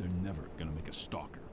They're never gonna make a stalker.